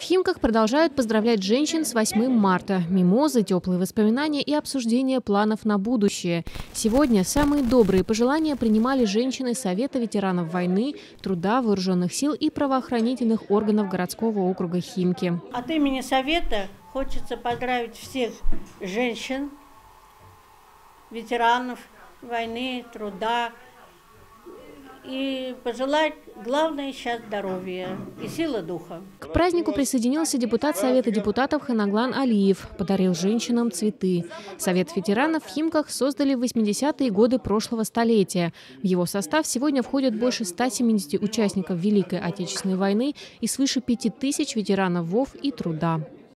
В Химках продолжают поздравлять женщин с 8 марта. Мимозы, теплые воспоминания и обсуждение планов на будущее. Сегодня самые добрые пожелания принимали женщины Совета ветеранов войны, труда, вооруженных сил и правоохранительных органов городского округа Химки. От имени Совета хочется поздравить всех женщин, ветеранов войны, труда, и пожелать главное сейчас здоровья и силы духа. К празднику присоединился депутат Совета депутатов Ханаглан Алиев, подарил женщинам цветы. Совет ветеранов в Химках создали в 80-е годы прошлого столетия. В его состав сегодня входят больше 170 участников Великой Отечественной войны и свыше 5000 ветеранов ВОВ и труда.